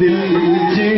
दिल